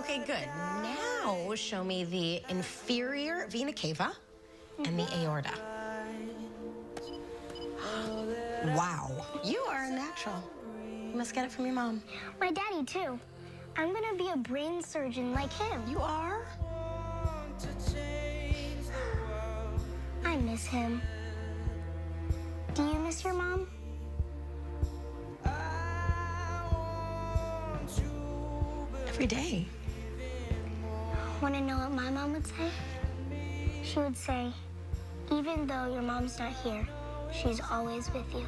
Okay, good. Now show me the inferior vena cava and the mm-hmm. aorta. Wow, you are a natural. You must get it from your mom. My daddy, too. I'm gonna be a brain surgeon like him. You are? I miss him. Do you miss your mom? Every day. Want to know what my mom would say? She would say, even though your mom's not here, she's always with you.